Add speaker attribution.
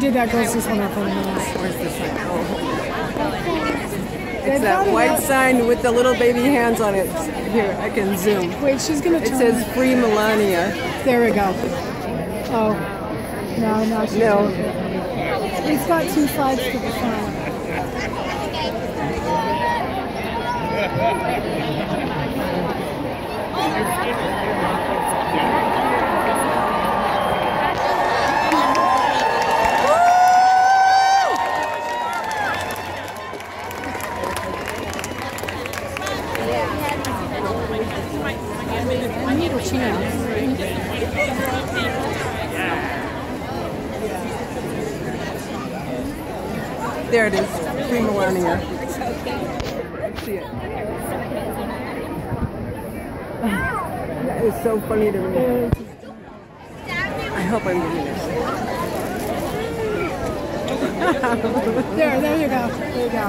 Speaker 1: Dude, that girl's just wonderful.
Speaker 2: Where's the sign? Oh.
Speaker 1: They've
Speaker 2: that white sign with the little baby hands on it. Here, I can zoom.
Speaker 1: Wait, she's gonna
Speaker 2: It says Free Melania.
Speaker 1: There we go. Oh. No, no, she's
Speaker 2: No.
Speaker 1: It's got two sides to the front. I need a chance.
Speaker 2: There it is. Free Melania. See it. That is so funny to me. I hope I'm getting this.
Speaker 1: There, there you go. There you go.